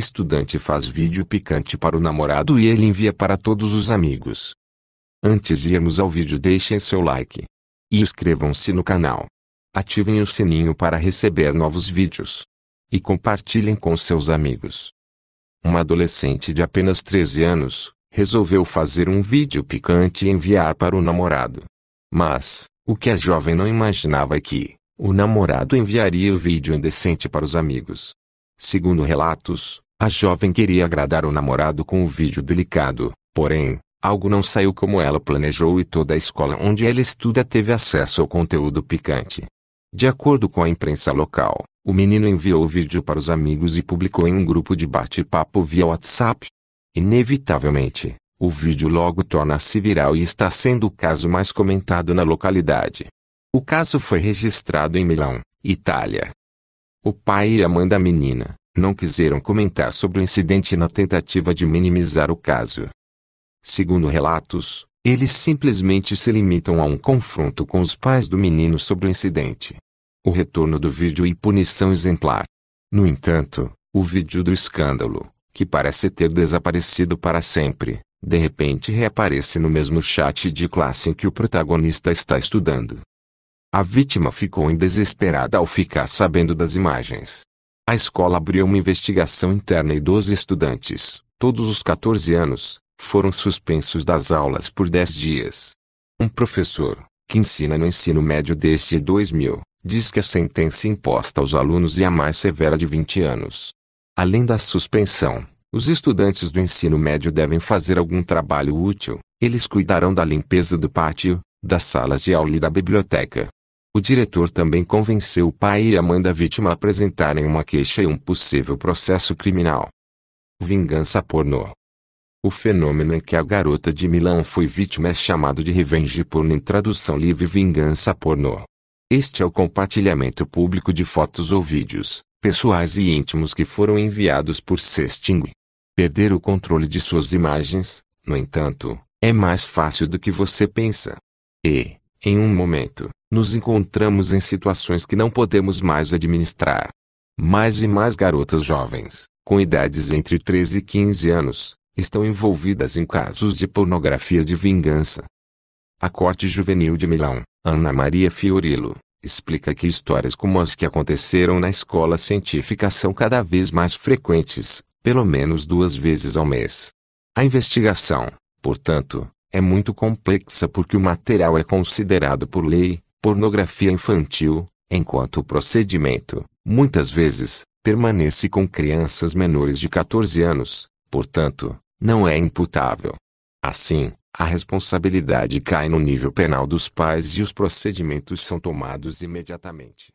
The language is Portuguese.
Estudante faz vídeo picante para o namorado e ele envia para todos os amigos. Antes de irmos ao vídeo deixem seu like. E inscrevam-se no canal. Ativem o sininho para receber novos vídeos. E compartilhem com seus amigos. Uma adolescente de apenas 13 anos, resolveu fazer um vídeo picante e enviar para o namorado. Mas, o que a jovem não imaginava é que, o namorado enviaria o vídeo indecente para os amigos. Segundo relatos, a jovem queria agradar o namorado com o vídeo delicado, porém, algo não saiu como ela planejou e toda a escola onde ela estuda teve acesso ao conteúdo picante. De acordo com a imprensa local, o menino enviou o vídeo para os amigos e publicou em um grupo de bate-papo via WhatsApp. Inevitavelmente, o vídeo logo torna-se viral e está sendo o caso mais comentado na localidade. O caso foi registrado em Milão, Itália. O pai e a mãe da menina não quiseram comentar sobre o incidente na tentativa de minimizar o caso. Segundo relatos, eles simplesmente se limitam a um confronto com os pais do menino sobre o incidente. O retorno do vídeo e punição exemplar. No entanto, o vídeo do escândalo, que parece ter desaparecido para sempre, de repente reaparece no mesmo chat de classe em que o protagonista está estudando. A vítima ficou em desesperada ao ficar sabendo das imagens. A escola abriu uma investigação interna e 12 estudantes, todos os 14 anos, foram suspensos das aulas por 10 dias. Um professor, que ensina no ensino médio desde 2000, diz que a sentença imposta aos alunos é a mais severa de 20 anos. Além da suspensão, os estudantes do ensino médio devem fazer algum trabalho útil. Eles cuidarão da limpeza do pátio, das salas de aula e da biblioteca. O diretor também convenceu o pai e a mãe da vítima a apresentarem uma queixa e um possível processo criminal. Vingança pornô. O fenômeno em que a garota de Milão foi vítima é chamado de revenge porn em tradução livre vingança pornô. Este é o compartilhamento público de fotos ou vídeos, pessoais e íntimos que foram enviados por sexting. Perder o controle de suas imagens, no entanto, é mais fácil do que você pensa. E, em um momento, nos encontramos em situações que não podemos mais administrar. Mais e mais garotas jovens, com idades entre 13 e 15 anos, estão envolvidas em casos de pornografia de vingança. A Corte Juvenil de Milão, Ana Maria Fiorillo, explica que histórias como as que aconteceram na escola científica são cada vez mais frequentes, pelo menos duas vezes ao mês. A investigação, portanto, é muito complexa porque o material é considerado por lei pornografia infantil, enquanto o procedimento, muitas vezes, permanece com crianças menores de 14 anos, portanto, não é imputável. Assim, a responsabilidade cai no nível penal dos pais e os procedimentos são tomados imediatamente.